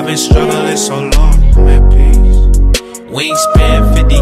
I've been struggling so long, I'm at peace. Wingspan fifty.